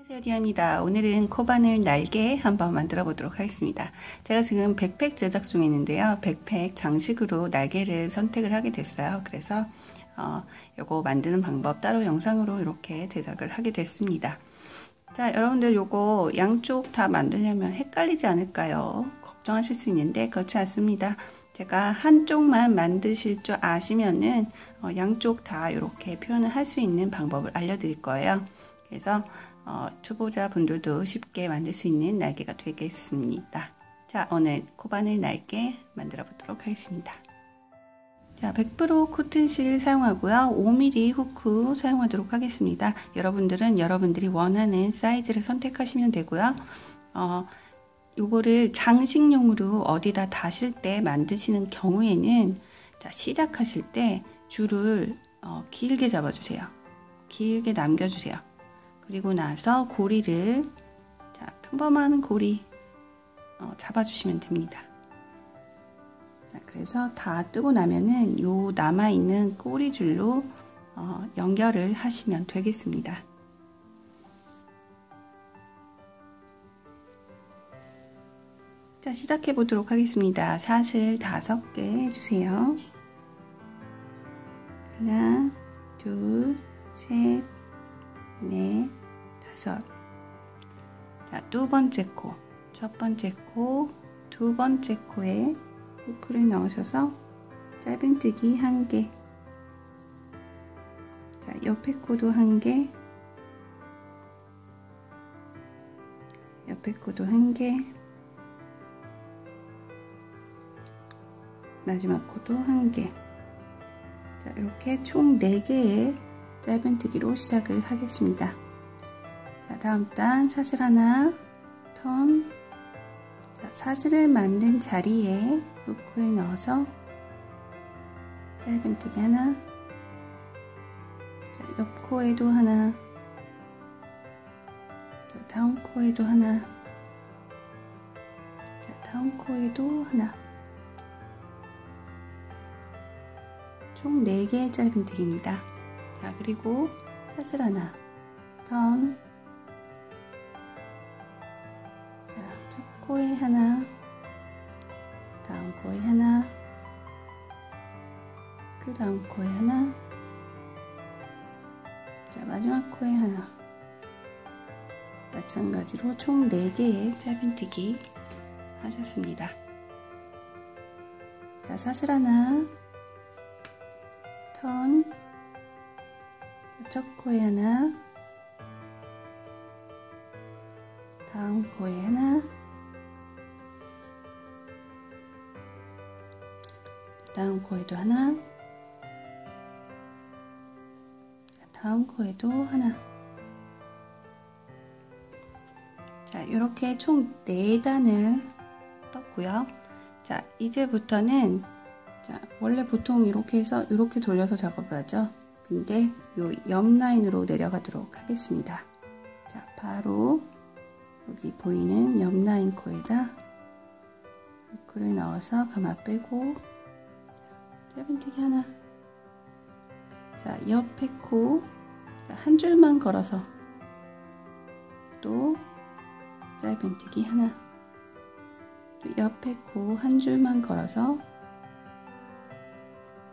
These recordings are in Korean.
안녕하세요 디아입니다. 오늘은 코바늘 날개 한번 만들어 보도록 하겠습니다. 제가 지금 백팩 제작 중에 있는데요. 백팩 장식으로 날개를 선택을 하게 됐어요. 그래서 어, 요거 만드는 방법 따로 영상으로 이렇게 제작을 하게 됐습니다. 자 여러분들 요거 양쪽 다 만들려면 헷갈리지 않을까요? 걱정하실 수 있는데 그렇지 않습니다. 제가 한쪽만 만드실 줄 아시면은 어, 양쪽 다 이렇게 표현을 할 수 있는 방법을 알려드릴 거예요. 그래서 어, 초보자 분들도 쉽게 만들 수 있는 날개가 되겠습니다. 자, 오늘 코바늘 날개 만들어 보도록 하겠습니다. 자, 100% 코튼실 사용하고요. 5mm 후크 사용하도록 하겠습니다. 여러분들은 여러분들이 원하는 사이즈를 선택하시면 되고요. 어, 요거를 장식용으로 어디다 다실 때 만드시는 경우에는 자, 시작하실 때 줄을 어, 길게 잡아주세요. 길게 남겨주세요. 그리고 나서 고리를 자, 평범한 고리 어, 잡아주시면 됩니다. 자, 그래서 다 뜨고 나면은 요 남아있는 꼬리줄로 어, 연결을 하시면 되겠습니다. 자, 시작해 보도록 하겠습니다. 사슬 다섯 개 해주세요. 하나, 둘, 셋, 넷, 다섯. 자, 두 번째 코. 첫 번째 코, 두 번째 코에 후크를 넣으셔서 짧은뜨기 한 개. 자, 옆에 코도 한 개. 옆에 코도 한 개. 마지막 코도 한 개. 자, 이렇게 총 4개의 짧은뜨기로 시작을 하겠습니다. 자, 다음 단 사슬 하나, 턴. 자, 사슬을 만든 자리에 후크를 넣어서 짧은뜨기 하나. 자, 옆 코에도 하나. 자, 다음 코에도 하나. 자, 다음 코에도 하나. 총 4개의 짧은뜨기입니다. 자, 그리고 사슬 하나, 턴. 코에 하나, 다음 코에 하나, 그 다음 코에 하나, 자, 마지막 코에 하나. 마찬가지로 총 4개의 짧은뜨기 하셨습니다. 자, 사슬 하나, 턴, 첫 코에 하나, 다음 코에 하나, 다음 코에도 하나, 다음 코에도 하나. 자, 이렇게 총 4단을 떴고요. 자, 이제부터는 자, 원래 보통 이렇게 해서 이렇게 돌려서 작업을 하죠. 근데 요 옆 라인으로 내려가도록 하겠습니다. 자, 바로 여기 보이는 옆 라인 코에다 후크를 넣어서 가마 빼고 짧은뜨기 하나. 자, 옆에 코. 한 줄만 걸어서. 또 짧은뜨기 하나. 또 옆에 코 한 줄만 걸어서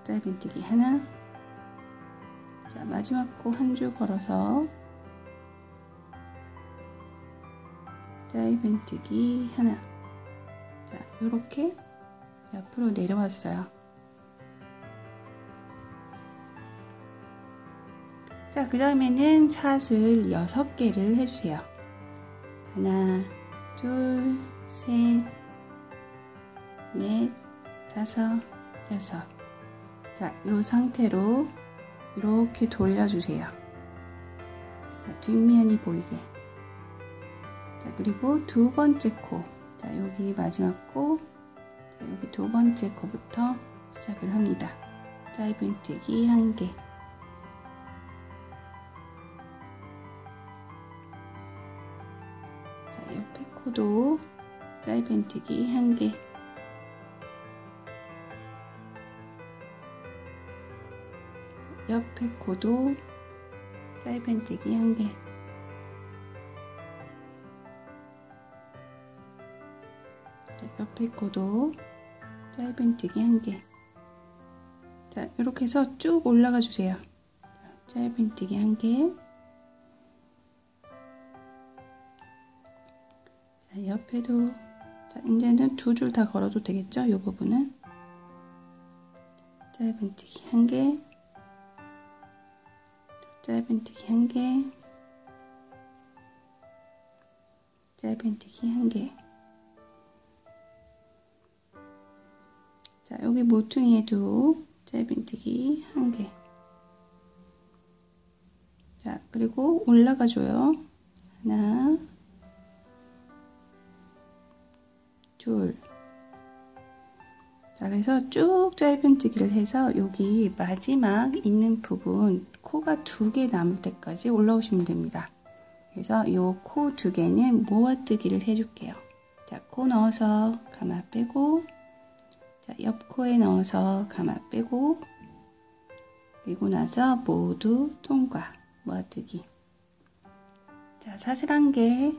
짧은뜨기 하나. 자 마지막 코 한 줄 걸어서 짧은뜨기 하나. 자 요렇게 옆으로 내려왔어요 자 그 다음에는 사슬 6개를 해주세요 하나 둘 셋 넷 다섯 여섯 자, 이 상태로 이렇게 돌려주세요. 자, 뒷면이 보이게. 자, 그리고 두 번째 코. 자, 여기 마지막 코. 자, 여기 두 번째 코부터 시작을 합니다. 짧은 뜨기 한 개. 포도 짧은뜨기 1개. 옆에 코도 짧은뜨기 1개. 옆에 코도 짧은뜨기 1개. 자 이렇게 해서 쭉 올라가 주세요. 짧은뜨기 1개. 옆에도 자, 이제는 두 줄 다 걸어도 되겠죠? 이 부분은 짧은뜨기 한 개. 짧은뜨기 한 개. 짧은뜨기 한 개. 자, 여기 모퉁이에도 짧은뜨기 한 개. 자, 그리고 올라가줘요. 하나, 둘. 자, 그래서 쭉 짧은뜨기를 해서 여기 마지막 있는 부분 코가 두 개 남을 때까지 올라오시면 됩니다. 그래서 이코두 개는 모아뜨기를 해줄게요. 자, 코 넣어서 가마 빼고 자, 옆 코에 넣어서 가마 빼고 그리고 나서 모두 통과 모아뜨기 자, 사슬 한 개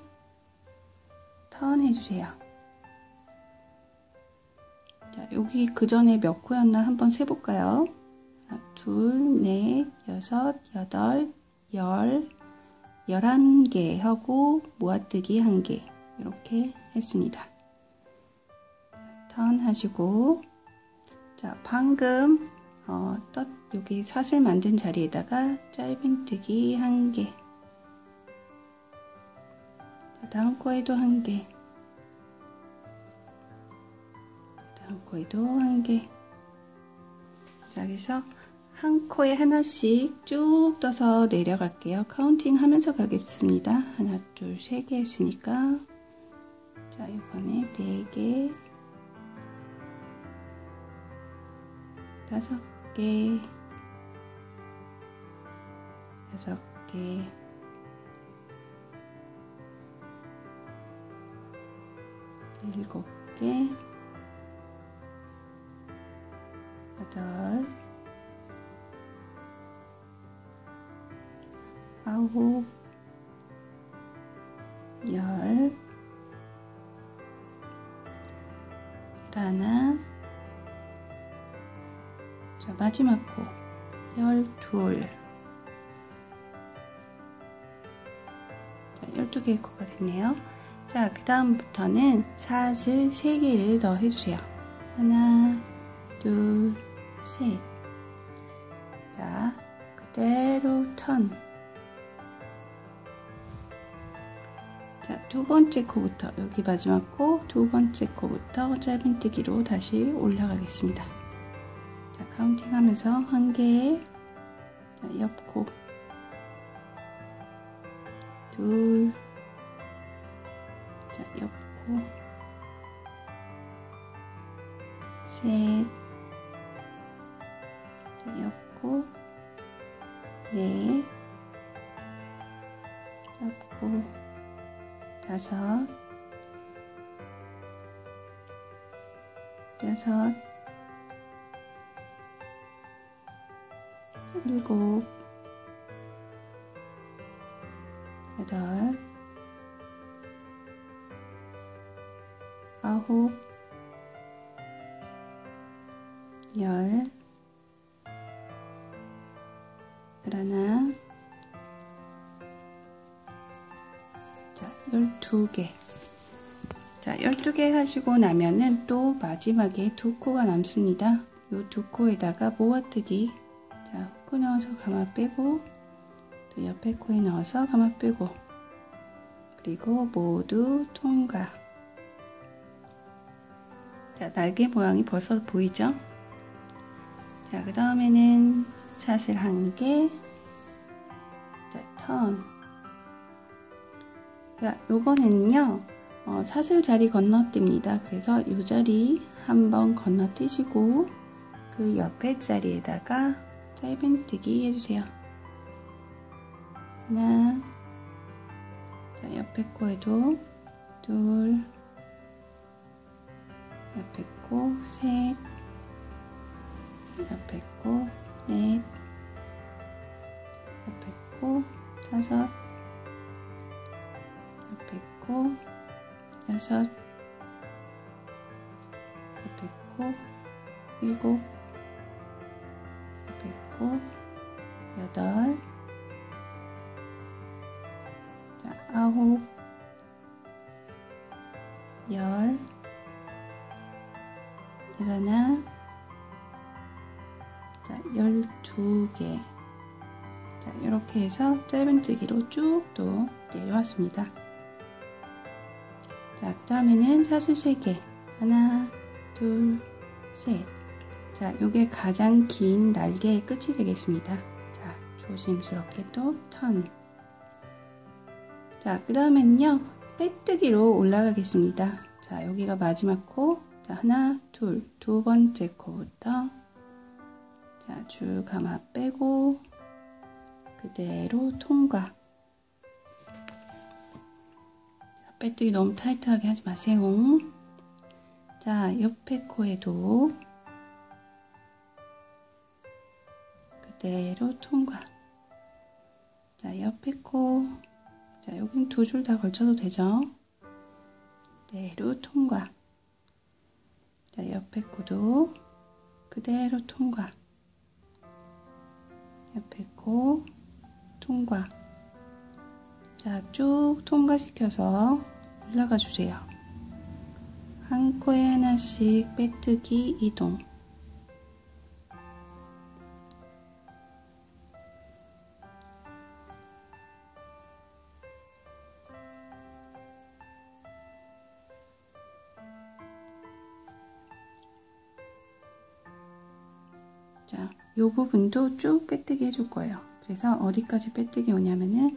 턴 해주세요. 자, 여기 그 전에 몇 코였나 한번 세볼까요? 둘, 넷, 여섯, 여덟, 열, 열한 개 하고 모아뜨기 한 개 이렇게 했습니다. 턴 하시고 자 방금 어, 떴 여기 사슬 만든 자리에다가 짧은뜨기 한 개. 자, 다음 코에도 한 개. 코에도 한 개. 자, 그래서 한 코에 하나씩 쭉 떠서 내려갈게요. counting 하면서 가겠습니다. 하나, 둘, 세 개 했으니까. 자, 이번에 네 개. 다섯 개. 여섯 개. 일곱 개. 여덟. 아홉, 열, 하나, 자, 마지막 코, 열둘. 자, 열두 개의 코가 됐네요. 자, 그 다음부터는 사슬 세 개를 더 해주세요. 하나, 둘, 셋. 자, 그대로 턴. 자, 두 번째 코부터 여기 마지막 코 두 번째 코부터 짧은뜨기로 다시 올라가겠습니다. 자, 카운팅 하면서 한 개, 자, 옆코 둘, 자, 옆코 셋, 넷, 옆코 다섯, 여섯, 일곱, 여덟, 아홉, 열, 하나, 자, 12개. 자, 12개 하시고 나면은 또 마지막에 두 코가 남습니다. 이두 코에다가 모아뜨기. 자, 코 넣어서 가마 빼고, 또 옆에 코에 넣어서 가마 빼고, 그리고 모두 통과. 자, 날개 모양이 벌써 보이죠? 자, 그 다음에는 사슬 한 개, 자, 턴. 자, 요번에는요, 어, 사슬 자리 건너뜁니다. 그래서 이 자리 한번 건너뛰시고, 그 옆에 자리에다가 짧은뜨기 해주세요. 하나, 자, 옆에 코에도 둘, 옆에 코 셋, 옆에 코 넷, 옆에 코 다섯 옆에 있고 여섯 옆에 있고 일곱 옆에 있고 여덟 해서 짧은뜨기로 쭉 또 내려왔습니다. 자, 그 다음에는 사슬 3개. 하나, 둘, 셋. 자, 요게 가장 긴 날개의 끝이 되겠습니다. 자, 조심스럽게 또 턴. 자, 그 다음에는요, 빼뜨기로 올라가겠습니다. 자, 여기가 마지막 코. 자, 하나, 둘, 두 번째 코부터. 자, 줄 감아 빼고, 그대로 통과. 빼뜨기 너무 타이트하게 하지 마세요. 자, 옆에 코에도 그대로 통과. 자, 옆에 코. 자, 여긴 두 줄 다 걸쳐도 되죠? 그대로 통과. 자, 옆에 코도 그대로 통과. 옆에 코 통과. 자, 쭉 통과시켜서 올라가 주세요. 한 코에 하나씩 빼뜨기 이동. 자, 이 부분도 쭉 빼뜨기 해줄 거예요. 그래서 어디까지 빼뜨기 오냐면은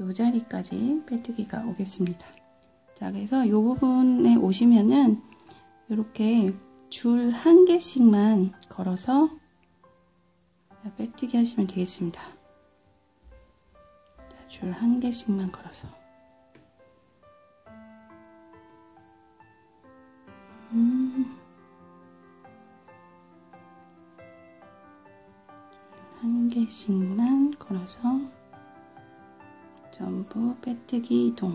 이 자리까지 빼뜨기가 오겠습니다. 자, 그래서 이 부분에 오시면은 이렇게 줄 한 개씩만 걸어서 빼뜨기 하시면 되겠습니다. 줄 한 개씩만 걸어서. 음. 한 개씩만 걸어서 전부 빼뜨기 이동.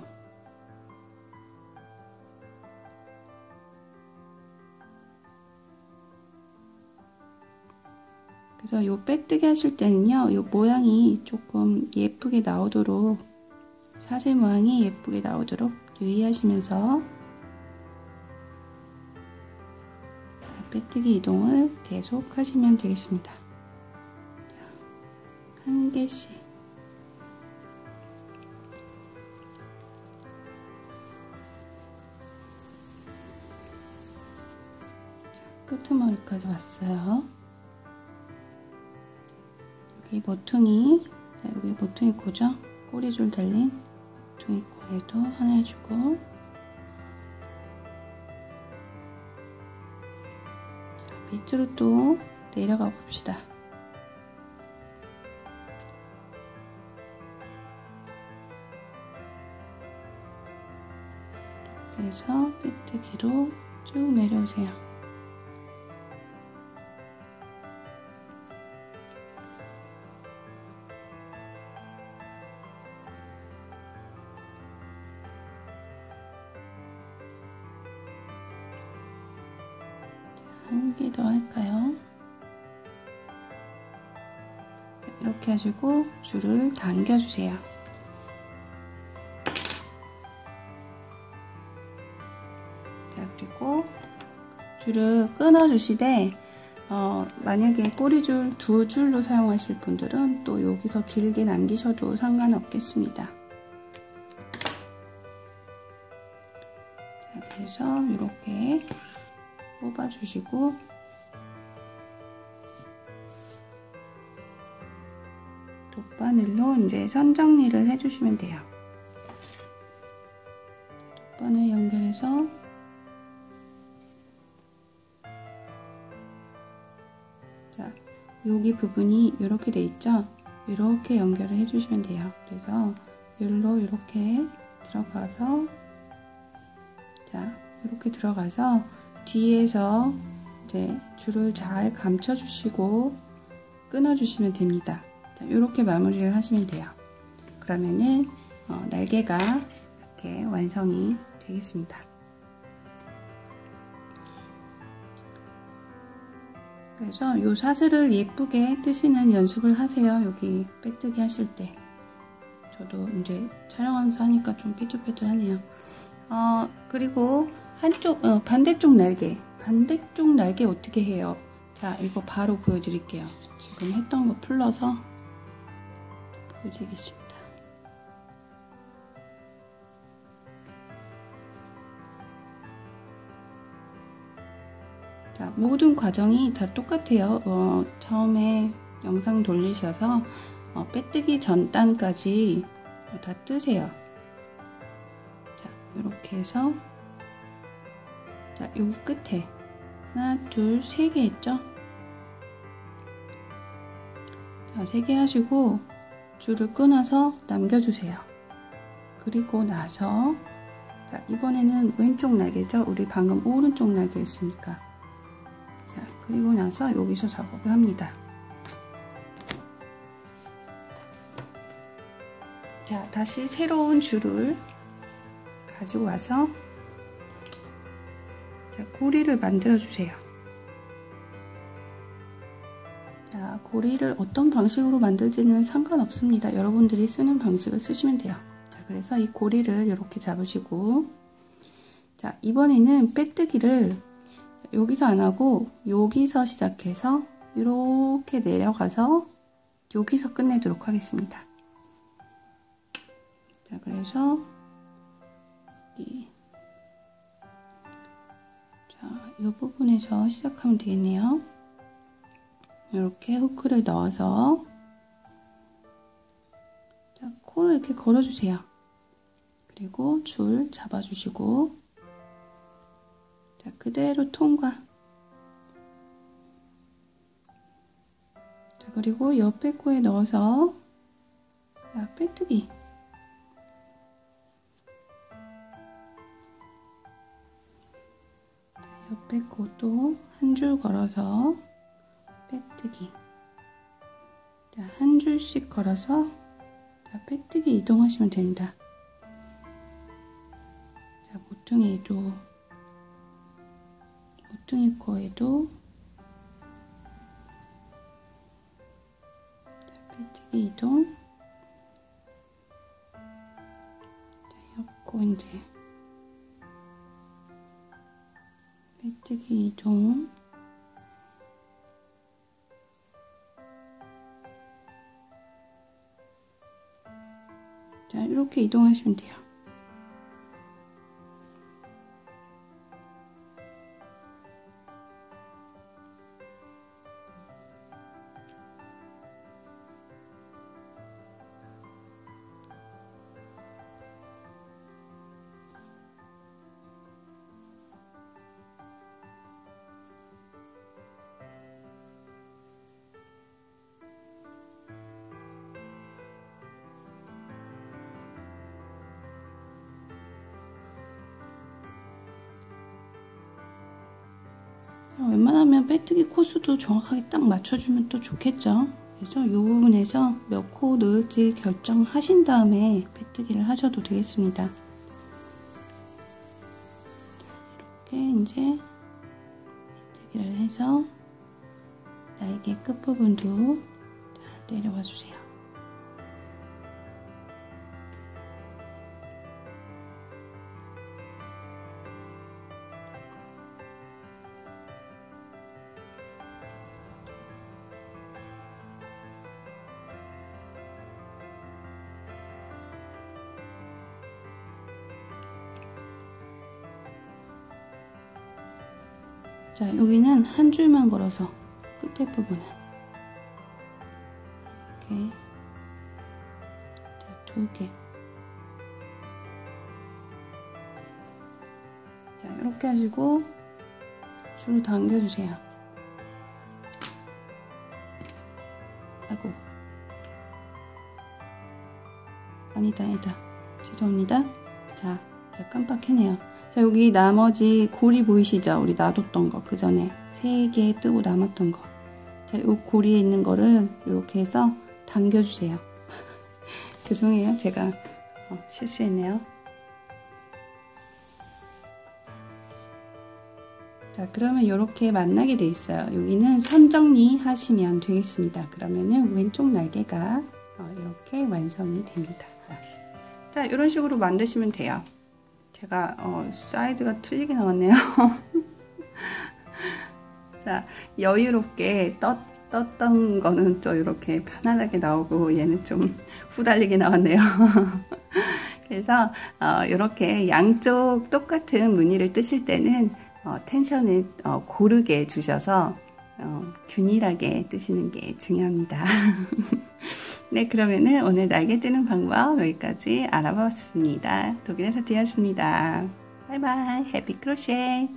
그래서 요 빼뜨기 하실 때는요 요 모양이 조금 예쁘게 나오도록 사슬 모양이 예쁘게 나오도록 유의하시면서 빼뜨기 이동을 계속 하시면 되겠습니다 한 개씩 끄트머리까지 왔어요. 여기 모퉁이, 자, 여기 모퉁이 코죠? 꼬리줄 달린 모퉁이 코에도 하나 해주고 자, 밑으로 또 내려가 봅시다. 해서 빼뜨기로 쭉 내려오세요. 한 개 더 할까요? 이렇게 하시고 줄을 당겨주세요. 자, 그리고 줄을 끊어주시되 어, 만약에 꼬리줄 두 줄로 사용하실 분들은 또 여기서 길게 남기셔도 상관없겠습니다. 자, 그래서 이렇게 뽑아주시고 돗바늘로 이제 선 정리를 해주시면 돼요. 여기 부분이 이렇게 돼 있죠? 이렇게 연결을 해주시면 돼요. 그래서 여기로 이렇게 들어가서 자 이렇게 들어가서 뒤에서 이제 줄을 잘 감춰 주시고 끊어 주시면 됩니다 자, 이렇게 마무리를 하시면 돼요 그러면은 어, 날개가 이렇게 완성이 되겠습니다 그래서 이 사슬을 예쁘게 뜨시는 연습을 하세요. 여기 빼뜨기 하실 때. 저도 이제 촬영하면서 하니까 좀 삐뚤삐뚤하네요. 어, 그리고 한쪽, 어, 반대쪽 날개. 반대쪽 날개 어떻게 해요? 자, 이거 바로 보여드릴게요. 지금 했던 거 풀러서 보여드리겠습니다. 모든 과정이 다 똑같아요. 어, 처음에 영상 돌리셔서 어, 빼뜨기 전 단까지 다 뜨세요. 자, 이렇게 해서 자, 여기 끝에 하나, 둘, 세개 했죠? 자, 세 개 하시고 줄을 끊어서 남겨주세요. 그리고 나서 자, 이번에는 왼쪽 날개죠? 우리 방금 오른쪽 날개였으니까 자, 그리고 나서 여기서 작업을 합니다. 자, 다시 새로운 줄을 가지고 와서 자, 고리를 만들어 주세요. 자, 고리를 어떤 방식으로 만들지는 상관없습니다. 여러분들이 쓰는 방식을 쓰시면 돼요. 자, 그래서 이 고리를 이렇게 잡으시고 자, 이번에는 빼뜨기를 여기서 안 하고 여기서 시작해서 이렇게 내려가서 여기서 끝내도록 하겠습니다. 자, 그래서 이 자, 이 부분에서 시작하면 되겠네요. 이렇게 후크를 넣어서 자, 코를 이렇게 걸어주세요. 그리고 줄 잡아주시고 자, 그대로 통과. 자, 그리고 옆에 코에 넣어서 자, 빼뜨기. 자, 옆에 코도 한 줄 걸어서 빼뜨기. 자, 한 줄씩 걸어서 자, 빼뜨기 이동하시면 됩니다. 자, 모퉁이도 모퉁이 코에도 빼뜨기 이동. 자, 옆코 이제 빼뜨기 이동. 자 이렇게 이동하시면 돼요 웬만하면 빼뜨기 코수도 정확하게 딱 맞춰주면 또 좋겠죠. 그래서 이 부분에서 몇 코 넣을지 결정하신 다음에 빼뜨기를 하셔도 되겠습니다. 이렇게 이제 빼뜨기를 해서 날개 끝부분도 잘 내려와 주세요. 자, 여기는 한 줄만 걸어서 끝에 부분은 이렇게 자, 두 개. 자, 이렇게 하시고 줄 당겨주세요. 아이고. 아니다, 아니다. 죄송합니다. 자, 제가 깜빡했네요. 자, 여기 나머지 고리 보이시죠? 우리 놔뒀던 거. 그 전에 세 개 뜨고 남았던 거. 자, 요 고리에 있는 거를 이렇게 해서 당겨주세요. 죄송해요. 제가 어, 실수했네요. 자, 자, 그러면 이렇게 만나게 돼 있어요. 여기는 선 정리 하시면 되겠습니다. 그러면은 왼쪽 날개가 어, 이렇게 완성이 됩니다. 자, 이런 식으로 만드시면 돼요. 제가 어, 사이즈가 틀리게 나왔네요. 자, 여유롭게 떴, 떴던 거는 또 이렇게 편안하게 나오고 얘는 좀 후달리게 나왔네요. 그래서 어, 이렇게 양쪽 똑같은 무늬를 뜨실 때는 어, 텐션을 어, 고르게 주셔서 어, 균일하게 뜨시는 게 중요합니다. 네, 그러면은 오늘 날개 뜨는 방법 여기까지 알아봤습니다. 독일에서 디었습니다. 바이바이. 해피 크로셰.